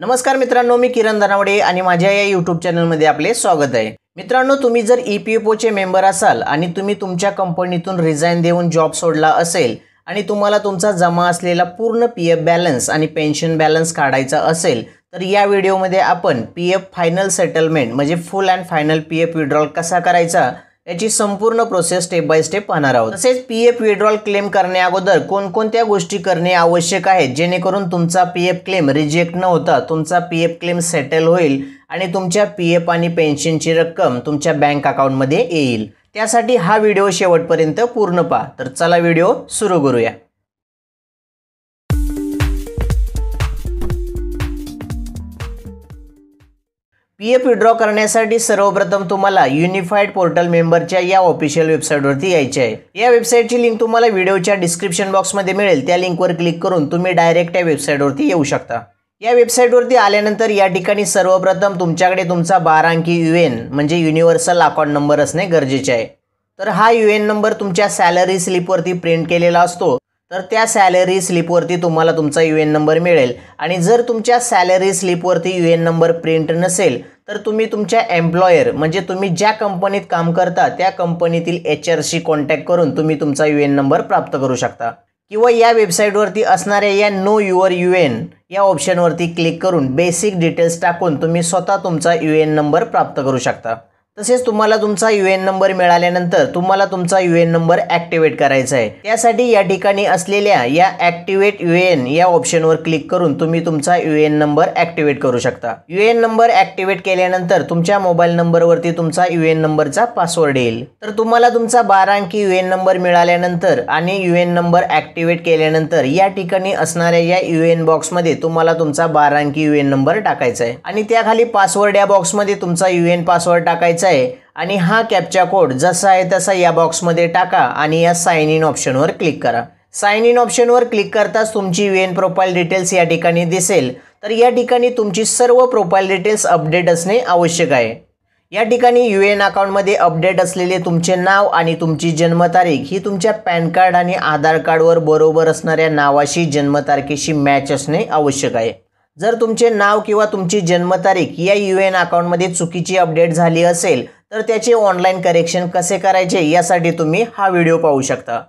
नमस्कार मित्रांनो मी किरण धनावडे आणि माझ्या या यूट्यूब चॅनलमध्ये आपले स्वागत आहे. मित्रांनो तुम्ही जर ई पी एफ ओचे मेंबर असाल आणि तुम्ही तुमच्या कंपनीतून रिझाईन देऊन जॉब सोडला असेल आणि तुम्हाला तुमचा जमा असलेला पूर्ण पी एफ बॅलन्स आणि पेन्शन बॅलन्स काढायचा असेल तर या व्हिडिओमध्ये आपण पी एफ फायनल सेटलमेंट म्हणजे full and final P F withdrawal कसा करायचा याची संपूर्ण प्रोसेस स्टेप बाय स्टेप पाहणार आहोत. तसेच पी एफ विड्रॉल क्लेम करण्याअगोदर कोणकोणत्या गोष्टी करणे आवश्यक आहे? जेणेकरून तुमचा पी एफ क्लेम रिजेक्ट न होता तुमचा पी एफ क्लेम सेटल होईल आणि तुमच्या पी एफ आणि पेन्शनची रक्कम तुमच्या बँक अकाउंटमध्ये येईल. त्यासाठी हा व्हिडिओ शेवटपर्यंत पूर्ण पहा. तर चला व्हिडिओ सुरू करूया. पी एफ विड्रॉ करण्यासाठी सर्वप्रथम तुम्हाला युनिफाईड पोर्टल मेंबरच्या या ऑफिशियल वेबसाईटवरती यायचे आहे. या वेबसाईटची लिंक तुम्हाला व्हिडिओच्या डिस्क्रिप्शन बॉक्समध्ये मिळेल. त्या लिंकवर क्लिक करून तुम्ही डायरेक्ट या वेबसाईटवरती येऊ शकता. या वेबसाईटवरती आल्यानंतर या ठिकाणी सर्वप्रथम तुमच्याकडे तुमचा बारा अंकी यू एन म्हणजे युनिव्हर्सल अकाउंट नंबर असणे गरजेचे आहे. तर हा यू एन नंबर तुमच्या सॅलरी स्लिपवरती प्रिंट केलेला असतो. तर त्या सॅलरी स्लिपवरती तुम्हाला तुमचा यू एन नंबर मिळेल. आणि जर तुमच्या सॅलरी स्लिपवरती यू एन नंबर प्रिंट नसेल तर तुम्ही तुमच्या एम्प्लॉयर म्हणजे तुम्ही ज्या कंपनीत काम करता त्या कंपनीतील एच आरशी कॉन्टॅक्ट करून तुम्ही तुमचा यू एन नंबर प्राप्त करू शकता. किंवा या वेबसाईटवरती असणाऱ्या या नो युअर यू एन या ऑप्शनवरती क्लिक करून बेसिक डिटेल्स टाकून तुम्ही स्वतः तुमचा यू एन नंबर प्राप्त करू शकता. तसेच तुम्हाला तुमचा यू एन नंबर मिळाल्यानंतर तुम्हाला तुमचा यू एन नंबर ॲक्टिवेट करायचा आहे त्यासाठी या ठिकाणी असलेल्या या ॲक्टिवेट यू एन या ऑप्शनवर क्लिक करून तुम्ही तुमचा यू एन नंबर ॲक्टिवेट करू शकता यू एन नंबर ॲक्टिवेट केल्यानंतर तुमच्या मोबाईल नंबरवरती तुमचा यू एन नंबरचा पासवर्ड येईल तर तुम्हाला तुमचा बारा अंकी यू एन नंबर मिळाल्यानंतर आणि यू एन नंबर ॲक्टिवेट केल्यानंतर या ठिकाणी असणाऱ्या या यू एन बॉक्समध्ये तुम्हाला तुमचा बारा अंकी यू एन नंबर टाकायचा आहे आणि त्याखाली पासवर्ड या बॉक्समध्ये तुमचा यू एन पासवर्ड टाकायचा आहे. आणि हा कॅपचा कोड जसा आहे तसा या बॉक्समध्ये टाका आणि या साइन इन ऑप्शनवर क्लिक करा. साइन इन ऑप्शनवर क्लिक करताच तुमची यू एन प्रोफाईल डिटेल्स या ठिकाणी दिसेल. तर या ठिकाणी तुमची सर्व प्रोफाईल डिटेल्स अपडेट असणे आवश्यक आहे. या ठिकाणी यू एन अकाउंटमध्ये अपडेट असलेले तुमचे नाव आणि तुमची जन्मतारीख ही तुमच्या पॅन कार्ड आणि आधार कार्डवर बरोबर असणाऱ्या नावाशी जन्मतारखेशी मॅच असणे आवश्यक आहे. जर तुमचे नाव किंवा तुमची जन्मतारीख या यू एन अकाउंटमध्ये चुकीची अपडेट झाली असेल तर त्याचे ऑनलाईन करेक्शन कसे करायचे यासाठी तुम्ही हा व्हिडिओ पाहू शकता.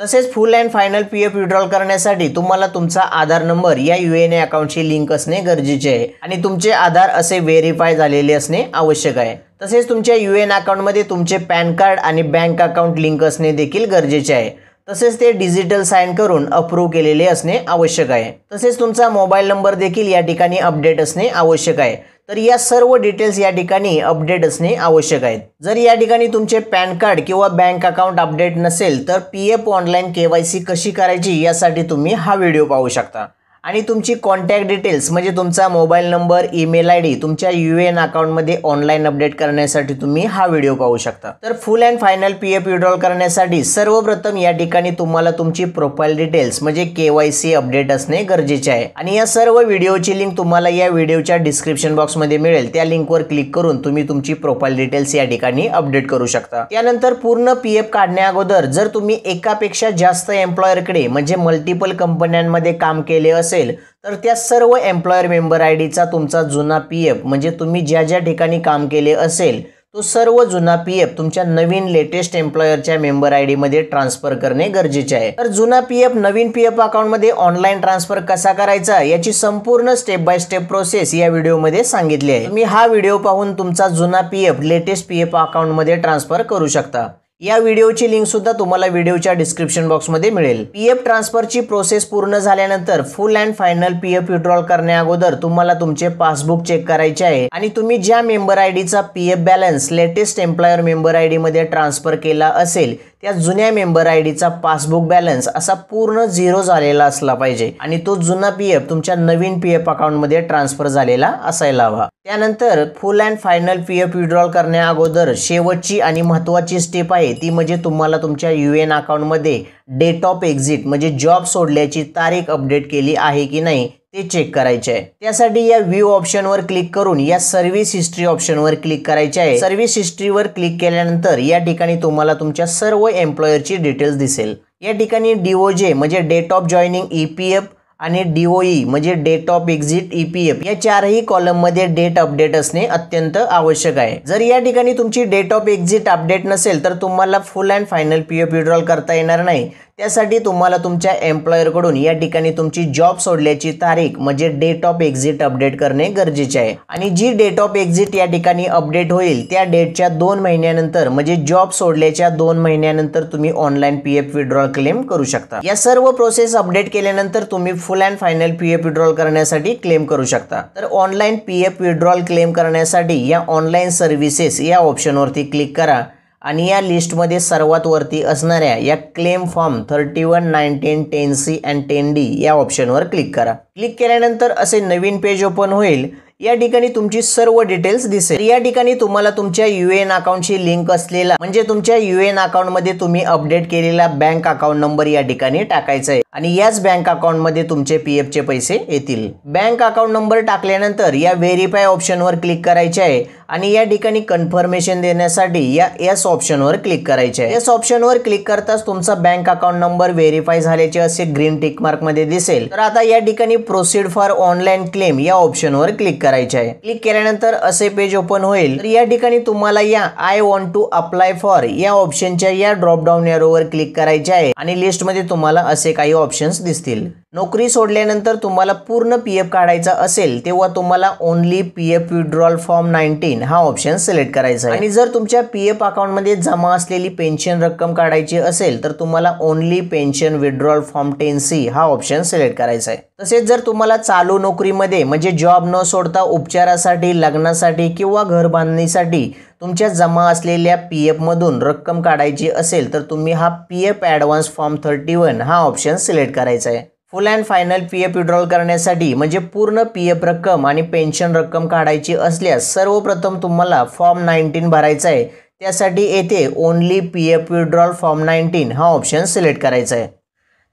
तसेच full and final P F withdrawal करण्यासाठी तुम्हाला तुमचा आधार नंबर या यू एन ए अकाउंटशी लिंक असणे गरजेचे आहे आणि तुमचे आधार असे व्हेरीफाय झालेले असणे आवश्यक आहे. तसेच तुमच्या यू एन अकाउंटमध्ये तुमचे पॅन कार्ड आणि बँक अकाउंट लिंक असणे देखील गरजेचे आहे. तसेच ते डिजिटल साईन करून अप्रूव्ह केलेले असणे आवश्यक आहे. तसेच तुमचा मोबाईल नंबर देखील या ठिकाणी अपडेट असणे आवश्यक आहे. तर या सर्व डिटेल्स या ठिकाणी अपडेट असणे आवश्यक आहेत. जर या ठिकाणी तुमचे पॅन कार्ड किंवा बँक अकाउंट अपडेट नसेल तर P F online K Y C कशी करायची यासाठी तुम्ही हा व्हिडिओ पाहू शकता. आणि तुमची कॉन्टॅक्ट डिटेल्स म्हणजे तुमचा mobile number email I D तुमच्या यू एन अकाउंटमध्ये ऑनलाईन अपडेट करण्यासाठी तुम्ही हा व्हिडिओ पाहू शकता. तर full and final P F withdrawal करण्यासाठी सर्वप्रथम या ठिकाणी तुम्हाला तुमची प्रोफाईल डिटेल्स म्हणजे के वाय सी अपडेट असणे गरजेचे आहे. आणि या सर्व व्हिडिओची लिंक तुम्हाला या व्हिडिओच्या डिस्क्रिप्शन बॉक्समध्ये मिळेल. त्या लिंकवर क्लिक करून तुम्ही तुमची प्रोफाईल डिटेल्स या ठिकाणी अपडेट करू शकता. त्यानंतर पूर्ण पी एफ काढण्या अगोदर जर तुम्ही एकापेक्षा जास्त एम्प्लॉयरकडे म्हणजे मल्टिपल कंपन्यांमध्ये काम केले असेल असेल तर त्या सर्व एम्प्लॉयर मेंबर आय डीचा तुमचा जुना पी एफ म्हणजे तुम्ही ज्या ज्या ठिकाणी काम केले असेल तो सर्व जुना पी एफ तुमच्या नवीन लेटेस्ट एम्प्लॉयरच्या मेंबर आय डीमध्ये ट्रान्सफर करणे गरजेचे आहे. तर जुना पी एफ नवीन पी एफ अकाउंटमध्ये ऑनलाईन ट्रान्सफर कसा करायचा याची संपूर्ण स्टेप बाय स्टेप प्रोसेस या व्हिडिओमध्ये सांगितली आहे. तुम्ही हा व्हिडिओ पाहून तुमचा जुना P F latest P F अकाउंटमध्ये ट्रान्सफर करू शकता. या व्हिडिओची लिंक सुद्धा तुम्हाला व्हिडिओच्या डिस्क्रिप्शन बॉक्समध्ये मिळेल. पी एफ ट्रान्सफरची प्रोसेस पूर्ण झाल्यानंतर full and final P F withdrawal करण्या अगोदर तुम्हाला तुमचे पासबुक चेक करायचे आहे. आणि तुम्ही ज्या मेंबर आय डीचा P F balance latest employer member आयमध्ये ट्रान्सफर केला असेल त्या जुन्या मेंबर आय डीचा पासबुक बॅलन्स असा पूर्ण झिरो झालेला असला पाहिजे. आणि तो जुना पी एफ तुमच्या नवीन पी एफ अकाउंटमध्ये ट्रान्सफर झालेला असायला हवा. त्यानंतर full and final P F withdrawal करण्या अगोदर शेवटची आणि महत्त्वाची स्टेप आहे ती म्हणजे तुम्हाला तुमच्या यू एन अकाउंटमध्ये डेट ऑफ एक्झिट म्हणजे जॉब सोडल्याची तारीख अपडेट केली आहे की नाही ते चेक करायचे आहे. त्यासाठी या व्ह्यू ऑप्शनवर क्लिक करून या सर्व्हिस हिस्ट्री ऑप्शनवर क्लिक करायचे आहे. सर्व्हिस हिस्ट्रीवर क्लिक केल्यानंतर या ठिकाणी तुम्हाला तुमच्या सर्व एम्प्लॉयरची डिटेल्स दिसेल. या ठिकाणी डीओजे म्हणजे date of joining E P F आणि डीओई म्हणजे डेट ऑफ एक्झिट ईपीएफ या चारही कॉलममध्ये डेट अपडेट असणे अत्यंत आवश्यक आहे. जर या ठिकाणी तुमची डेट ऑफ एक्झिट अपडेट नसेल तर तुम्हाला full and final P F withdrawal करता येणार नाही. त्यासाठी तुम्हाला तुमच्या एम्प्लॉयरकडून या ठिकाणी तुमची जॉब सोडल्याची तारीख म्हणजे डेट ऑफ एक्झिट अपडेट करणे गरजेचे आहे. आणि जी डेट ऑफ एक्झिट या ठिकाणी अपडेट होईल त्या डेटच्या दोन महिन्यानंतर म्हणजे जॉब सोडल्याच्या दोन महिन्यानंतर तुम्ही online P F withdrawal claim करू शकता. या सर्व प्रोसेस अपडेट केल्यानंतर तुम्ही full and final P F withdrawal करण्यासाठी क्लेम करू शकता. तर online P F withdrawal claim करण्यासाठी या ऑनलाईन सर्व्हिसेस या ऑप्शनवरती क्लिक करा. आणि या लिस्टमध्ये सर्वात वरती असणाऱ्या या claim form thirty one nineteen ten C and ten D या ऑप्शनवर क्लिक करा. क्लिक केल्यानंतर असे नवीन पेज ओपन होईल. या ठिकाणी तुमची सर्व डिटेल्स दिसेल. या ठिकाणी तुम्हाला तुमच्या यू एन अकाउंटशी लिंक असलेला म्हणजे तुमच्या यू एन अकाउंटमध्ये तुम्ही अपडेट केलेला बँक अकाउंट नंबर या ठिकाणी टाकायचा आहे आणि याच बँक अकाउंटमध्ये तुमचे पी चे पैसे येतील. बँक अकाउंट नंबर टाकल्यानंतर या व्हेरीफाय ऑप्शनवर क्लिक करायचे आहे आणि या ठिकाणी कन्फर्मेशन देण्यासाठी या एस ऑप्शनवर क्लिक करायचे आहे एस ऑप्शनवर क्लिक करताच तुमचा बँक अकाउंट नंबर व्हेरीफाय झाल्याचे असे ग्रीन टिक मार्कमध्ये दिसेल. तर आता या ठिकाणी प्रोसीड फॉर ऑनलाईन क्लेम या ऑप्शनवर क्लिक करायचे आहे. क्लिक केल्यानंतर असे पेज ओपन होईल. तर या ठिकाणी तुम्हाला या I want to apply for या ऑप्शनच्या या ड्रॉप डाऊन एरोवर क्लिक करायचे आहे. आणि लिस्टमध्ये तुम्हाला असे काही ऑप्शन्स दिसतील. नोकरी सोडल्यानंतर तुम्हाला पूर्ण पी एफ काढायचा असेल तेव्हा तुम्हाला only P F withdrawal form nineteen हा ऑप्शन सिलेक्ट करायचा आहे. आणि जर तुमच्या पी एफ अकाउंटमध्ये जमा असलेली पेन्शन रक्कम काढायची असेल तर तुम्हाला only pension withdrawal form ten C हा ऑप्शन सिलेक्ट करायचा आहे. तसेच जर तुम्हाला चालू नोकरीमध्ये म्हणजे जॉब न सोडता उपचारासाठी लग्नासाठी किंवा घर बांधणीसाठी तुमच्या जमा असलेल्या पी एफमधून रक्कम काढायची असेल तर तुम्ही हा P F advance form thirty one हा ऑप्शन सिलेक्ट करायचा आहे. Full and final P F withdrawal करण्यासाठी म्हणजे पूर्ण पी एफ रक्कम आणि पेन्शन रक्कम काढायची असल्यास सर्वप्रथम तुम्हाला फॉर्म नाईन्टीन भरायचा आहे. त्यासाठी येथे only P F withdrawal form nineteen हा ऑप्शन सिलेक्ट करायचा आहे.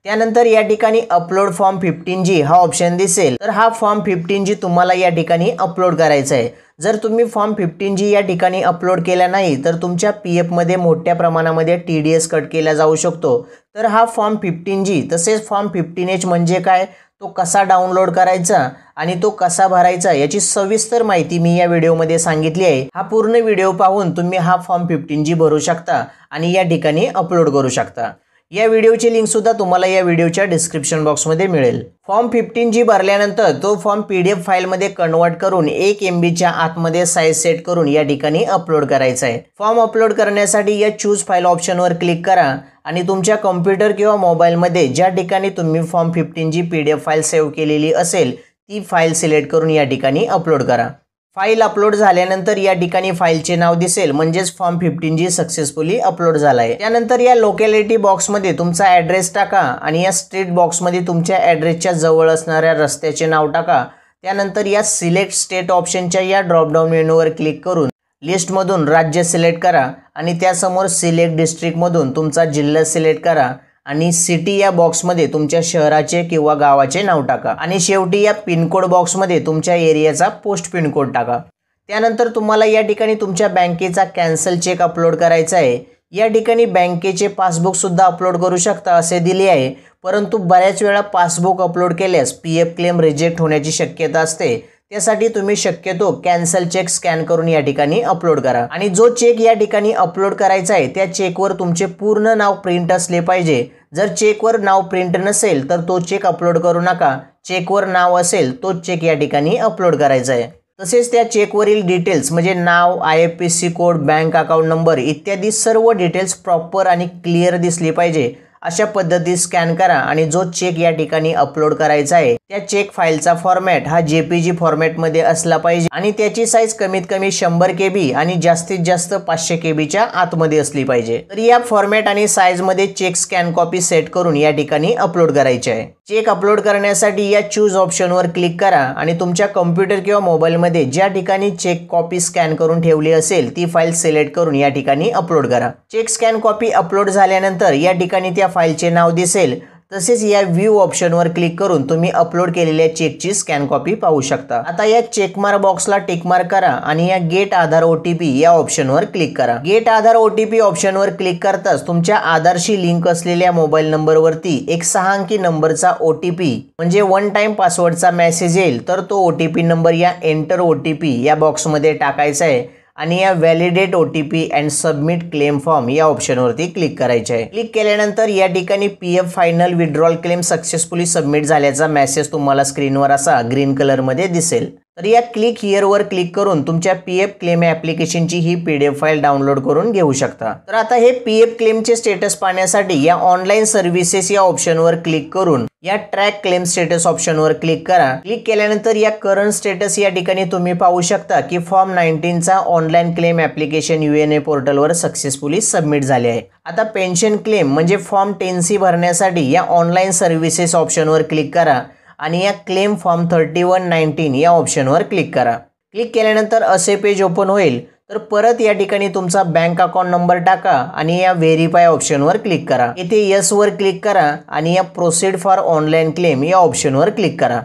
त्यानंतर या ठिकाणी अपलोड फॉर्म फिफ्टीन जी हा ऑप्शन दिसेल. तर हा फॉर्म फिफ्टीन जी तुम्हाला या ठिकाणी अपलोड करायचा आहे. जर तुम्ही फॉर्म फिफ्टीन जी या ठिकाणी अपलोड केला नाही तर तुमच्या पी एफमध्ये मोठ्या प्रमाणामध्ये टी डी एस कट केला जाऊ शकतो. तर हा फॉर्म फिफ्टीन जी तसेच फॉर्म फिफ्टीन एच म्हणजे काय? तो कसा डाउनलोड करायचा आणि तो कसा भरायचा याची सविस्तर माहिती मी या व्हिडिओमध्ये सांगितली आहे. हा पूर्ण व्हिडिओ पाहून तुम्ही हा फॉर्म फिफ्टीन जी भरू शकता आणि या ठिकाणी अपलोड करू शकता. या व्हिडिओची लिंकसुद्धा तुम्हाला या व्हिडिओच्या डिस्क्रिप्शन बॉक्समध्ये मिळेल. फॉर्म फिफ्टीन जी भरल्यानंतर तो फॉर्म पी डी एफ फाईलमध्ये कन्वर्ट करून एक एम बीच्या आतमध्ये साईज सेट करून या ठिकाणी अपलोड करायचा आहे. फॉर्म अपलोड करण्यासाठी या चूज फाईल ऑप्शनवर क्लिक करा आणि तुमच्या कम्प्युटर किंवा मोबाईलमध्ये ज्या ठिकाणी तुम्ही form fifteen G P D F file save केलेली असेल ती फाईल सिलेक्ट करून या ठिकाणी अपलोड करा. फाईल अपलोड झाल्यानंतर या ठिकाणी फाईलचे नाव दिसेल. म्हणजेच form fifteen G successfully upload झाला आहे त्यानंतर या लोकॅलिटी बॉक्समध्ये तुमचा ॲड्रेस टाका आणि या स्ट्रीट बॉक्समध्ये तुमच्या ॲड्रेसच्या जवळ असणाऱ्या रस्त्याचे नाव टाका. त्यानंतर या सिलेक्ट स्टेट ऑप्शनच्या या ड्रॉपडाऊन मेनूवर क्लिक करून लिस्टमधून राज्य सिलेक्ट करा आणि त्यासमोर सिलेक्ट डिस्ट्रिक्टमधून तुमचा जिल्हा सिलेक्ट करा. आणि सिटी या बॉक्समध्ये तुमच्या शहराचे किंवा गावाचे नाव टाका. आणि शेवटी या पिनकोड बॉक्समध्ये तुमच्या एरियाचा पोस्ट पिनकोड टाका. त्यानंतर तुम्हाला या ठिकाणी तुमच्या बँकेचा कॅन्सल चेक अपलोड करायचा आहे. या ठिकाणी बँकेचे पासबुकसुद्धा अपलोड करू शकता असे दिले आहे. परंतु बऱ्याच वेळा पासबुक अपलोड केल्यास पी एफ क्लेम रिजेक्ट होण्याची शक्यता असते. त्यासाठी तुम्ही शक्यतो कॅन्सल चेक स्कॅन करून या ठिकाणी अपलोड करा. आणि जो चेक या ठिकाणी अपलोड करायचा आहे त्या चेकवर तुमचे पूर्ण नाव प्रिंट असले पाहिजे. जर चेकवर नाव प्रिंट नसेल तर तो चेक अपलोड करू नका. चेकवर नाव असेल तोच चेक या ठिकाणी अपलोड करायचा आहे. तसेच त्या चेकवरील डिटेल्स म्हणजे नाव I F P C code bank account number इत्यादी सर्व डिटेल्स प्रॉपर आणि क्लिअर दिसली पाहिजे. अशा पद्धती स्कॅन करा आणि जो चेक या ठिकाणी अपलोड करायचा आहे त्या चेक फाईलचा फॉर्मॅट हा जेपीजी फॉर्मॅटमध्ये असला पाहिजे आणि त्याची साईज कमीत कमी शंभर के बी आणि जास्तीत जास्त पाचशे के बीच्या आतमध्ये असली पाहिजे. तर या फॉर्मॅट आणि साईजमध्ये चेक स्कॅन कॉपी सेट करून या ठिकाणी अपलोड करायची आहे. चेक अपलोड करण्यासाठी या चूज ऑप्शनवर क्लिक करा आणि तुमच्या कम्प्युटर किंवा मोबाईलमध्ये ज्या ठिकाणी चेक कॉपी स्कॅन करून ठेवली असेल ती फाईल सिलेक्ट करून या ठिकाणी अपलोड करा. चेक स्कॅन कॉपी अपलोड झाल्यानंतर या ठिकाणी त्या फाईलचे नाव दिसेल. तसेच या व्ह्यू ऑप्शनवर क्लिक करून तुम्ही अपलोड केलेल्या चेकची स्कॅन कॉपी पाहू शकता. आता या चेकमार बॉक्सला टिकमार करा आणि या गेट आधार ओटीपी या ऑप्शनवर क्लिक करा. गेट आधार ओटीपी ऑप्शनवर क्लिक करताच तुमच्या आधारशी लिंक असलेल्या मोबाईल नंबरवरती एक सहा अंकी नंबरचा ओटीपी म्हणजे वन टाइम पासवर्डचा मेसेज येईल तर तो ओटीपी नंबर या एंटर ओटीपी या बॉक्समध्ये टाकायचा आहे. आणि या validate O T P and submit claim form या ऑप्शनवरती क्लिक करायचे आहे. क्लिक केल्यानंतर या ठिकाणी P F final withdrawal claim successfully submit झाल्याचा मेसेज तुम्हाला स्क्रीनवर असा ग्रीन कलरमध्ये दिसेल. तर या क्लिक हिअरवर क्लिक करून तुमच्या पी एफ क्लेम ॲप्लिकेशनची ही P D F file download करून घेऊ शकता. तर आता हे पी एफ क्लेमचे स्टेटस पाहण्यासाठी या ऑनलाईन सर्व्हिसेस या ऑप्शनवर क्लिक करून या ट्रॅक क्लेम स्टेटस ऑप्शनवर क्लिक करा. क्लिक केल्यानंतर या करंट स्टेटस या ठिकाणी तुम्ही पाहू शकता की form नाईन्टीनचा online claim application U N A पोर्टलवर सक्सेसफुली सबमिट झाले आहे. आता पेन्शन क्लेम म्हणजे फॉर्म टेन सी भरण्यासाठी या ऑनलाईन सर्व्हिसेस ऑप्शनवर क्लिक करा आणि या claim form thirty one nineteen या ऑप्शनवर क्लिक करा. क्लिक केल्यानंतर असे पेज ओपन होईल. तर परत या ठिकाणी तुमचा बँक अकाउंट नंबर टाका आणि या व्हेरीफाय ऑप्शनवर क्लिक करा. येथे यसवर क्लिक करा आणि या प्रोसीड फॉर ऑनलाईन क्लेम या ऑप्शनवर क्लिक करा.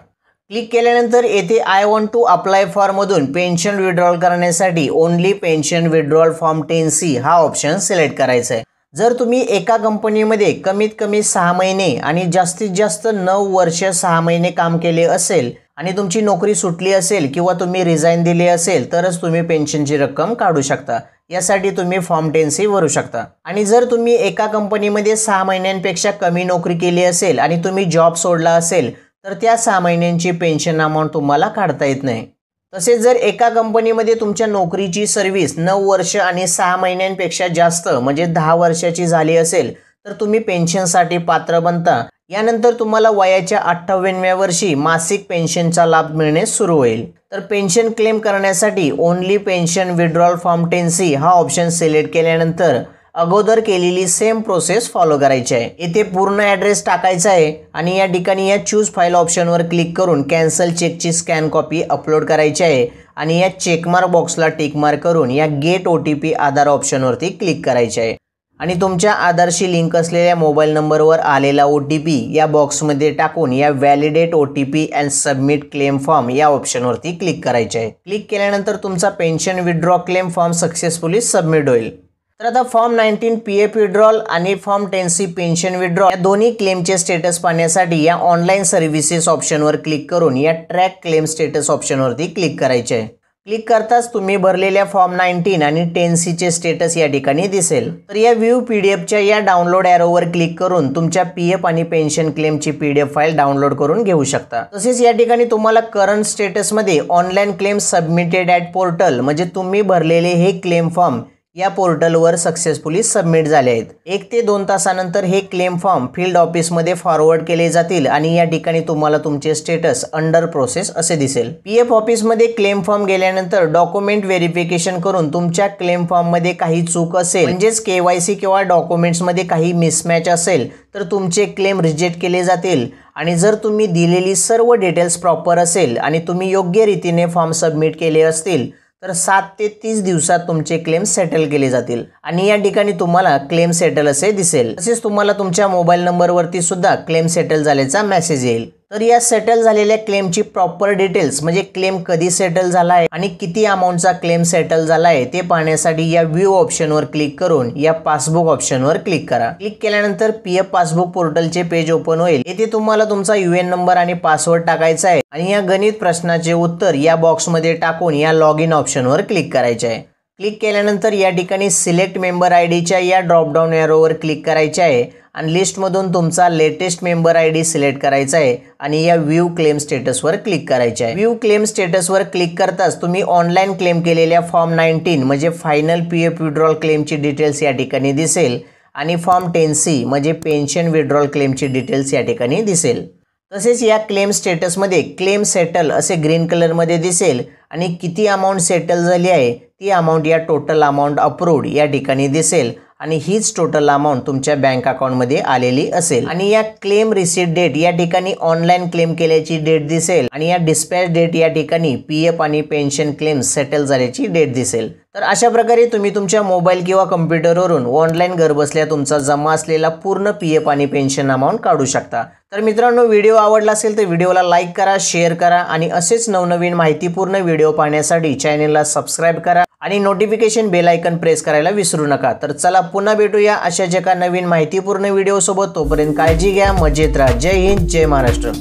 क्लिक केल्यानंतर येथे आय वॉन्ट टू अप्लाय फॉर्ममधून पेन्शन विड्रॉल करण्यासाठी only pension withdrawal form ten C हा ऑप्शन सिलेक्ट करायचा आहे. जर तुम्ही एका कंपनीमध्ये कमीत कमी सहा महिने आणि जास्तीत जास्त नऊ वर्ष सहा महिने काम केले असेल आणि तुमची नोकरी सुटली असेल किंवा तुम्ही रिझाईन दिले असेल तरच तुम्ही पेन्शनची रक्कम काढू शकता. यासाठी तुम्ही फॉर्म टेन्सी भरू शकता. आणि जर तुम्ही एका कंपनीमध्ये सहा महिन्यांपेक्षा कमी नोकरी केली असेल आणि तुम्ही जॉब सोडला असेल तर त्या सहा महिन्यांची पेन्शन अमाऊंट तुम्हाला काढता येत नाही. तसेच जर एका कंपनीमध्ये तुमच्या नोकरीची सर्व्हिस नऊ वर्ष आणि सहा महिन्यांपेक्षा जास्त म्हणजे दहा वर्षाची झाली असेल तर तुम्ही पेन्शनसाठी पात्र बनता. यानंतर तुम्हाला वयाच्या अठ्ठावन्नव्या वर्षी मासिक पेन्शनचा लाभ मिळणे सुरू होईल. तर पेन्शन क्लेम करण्यासाठी only pension withdrawal form ten C हा ऑप्शन सिलेक्ट केल्यानंतर अगोदर केलेली सेम प्रोसेस फॉलो करायची आहे. येथे पूर्ण ॲड्रेस टाकायचा आहे आणि या ठिकाणी या चूज फाईल ऑप्शनवर क्लिक करून कॅन्सल चेकची स्कॅन कॉपी अपलोड करायची आहे आणि या चेकमार्क बॉक्सला टिकमार्क करून या get O T P Aadhaar ऑप्शनवरती click करायचे आहे. आणि तुमच्या आधारशी लिंक असलेल्या मोबाईल नंबरवर आलेला ओ टी पी या बॉक्समध्ये टाकून या validate O T P and submit claim form या ऑप्शनवरती क्लिक करायचे आहे. क्लिक केल्यानंतर तुमचा pension withdraw claim form successfully submit होईल. तर आता form nineteen P F withdrawal आणि form ten C pension withdrawal या दोन्ही क्लेमचे स्टेटस पाहण्यासाठी या ऑनलाईन सर्व्हिसेस ऑप्शनवर क्लिक करून या ट्रॅक क्लेम स्टेटस ऑप्शनवरती क्लिक करायचे. आहे क्लिक करताच तुम्ही भरलेल्या फॉर्म नाईन्टीन आणि टेन सीचे स्टेटस या ठिकाणी दिसेल. तर या व्ह्यू पी डी एफच्या या डाउनलोड ॲरोवर क्लिक करून तुमच्या पी एफ आणि pension क्लेमची P D F file download करून घेऊ शकता. तसेच या ठिकाणी तुम्हाला current स्टेटसमध्ये online claim submitted at portal म्हणजे तुम्ही भरलेले हे क्लेम फॉर्म या पोर्टलवर सक्सेसफुली सबमिट झाले आहेत. एक ते दोन तासानंतर हे क्लेम फॉर्म फील्ड ऑफिसमध्ये फॉरवर्ड केले जातील आणि या ठिकाणी तुम्हाला तुमचे स्टेटस अंडर प्रोसेस असे दिसेल. पी एफ ऑफिसमध्ये क्लेम फॉर्म गेल्यानंतर डॉक्युमेंट व्हेरिफिकेशन करून तुमच्या क्लेम फॉर्ममध्ये काही चूक असेल म्हणजेच के वाय सी किंवा डॉक्युमेंट्समध्ये काही मिसमॅच असेल तर तुमचे क्लेम रिजेक्ट केले जातील. आणि जर तुम्ही दिलेली सर्व डिटेल्स प्रॉपर असेल आणि तुम्ही योग्य रीतीने फॉर्म सबमिट केले असतील तर सात ते तीस दिवसात तुमचे क्लेम सेटल केले जातील. आणि या ठिकाणी तुम्हाला क्लेम सेटल असे दिसेल. तसेच तुम्हाला तुमच्या मोबाईल नंबरवरती सुद्धा क्लेम सेटल झाल्याचा मेसेज येईल. तर या सेटल झालेल्या क्लेमची प्रॉपर डिटेल्स म्हणजे क्लेम कधी सेटल झाला आहे आणि किती अमाऊंटचा क्लेम सेटल झाला आहे ते पाहण्यासाठी या व्ह्यू ऑप्शनवर क्लिक करून या पासबुक ऑप्शनवर क्लिक करा. क्लिक केल्यानंतर पी एफ पासबुक पोर्टलचे पेज ओपन होईल. येथे तुम्हाला तुमचा यू एन नंबर आणि पासवर्ड टाकायचा आहे आणि या गणित प्रश्नाचे उत्तर या बॉक्समध्ये टाकून या लॉग इन ऑप्शनवर क्लिक करायचे आहे. क्लिक केल्यानंतर या ठिकाणी सिलेक्ट मेंबर आय डीच्या या ड्रॉपडाऊन एरोवर क्लिक करायचे आहे आणि लिस्टमधून तुमचा latest member I D select करायचा आहे आणि या व्ह्यू क्लेम स्टेटसवर क्लिक करायचे आहे. व्ह्यू क्लेम स्टेटसवर क्लिक करताच तुम्ही ऑनलाईन क्लेम केलेल्या फॉर्म नाईन्टीन म्हणजे फायनल पी एफ विड्रॉल क्लेमची डिटेल्स या ठिकाणी दिसेल आणि फॉर्म टेन सी म्हणजे पेन्शन विड्रॉल क्लेमची डिटेल्स या ठिकाणी दिसेल. तसेच या क्लेम स्टेटसमध्ये क्लेम सेटल असे ग्रीन कलरमध्ये दिसेल आणि किती अमाऊंट सेटल झाली आहे ती अमाऊंट या टोटल अमाऊंट अप्रूव्ड या ठिकाणी दिसेल. आणि हीच टोटल अमाऊंट तुमच्या बँक अकाउंटमध्ये आलेली असेल. आणि या क्लेम रिसीट डेट या ठिकाणी ऑनलाईन क्लेम केल्याची डेट दिसेल. आणि या डिस्पॅच डेट या ठिकाणी पी एफ आणि पेन्शन क्लेम सेटल झाल्याची डेट दिसेल. तर अशा प्रकारे तुम्ही तुमच्या मोबाईल किंवा कम्प्युटरवरून ऑनलाईन घरबसल्या तुमचा जमा असलेला पूर्ण पी एफ आणि पेन्शन अमाऊंट काढू शकता. तर मित्रांनो व्हिडिओ आवडला असेल तर व्हिडिओला लाईक करा शेअर करा आणि असेच नवनवीन माहितीपूर्ण व्हिडिओ पाहण्यासाठी चॅनेलला सबस्क्राईब करा आणि नोटिफिकेशन बेल आयकन प्रेस करायला विसरू नका. तर चला पुन्हा भेटूया अशाच एका नवीन माहितीपूर्ण व्हिडिओसोबत तोपर्यंत काळजी घ्या मजेत राहा. जय हिंद जय महाराष्ट्र.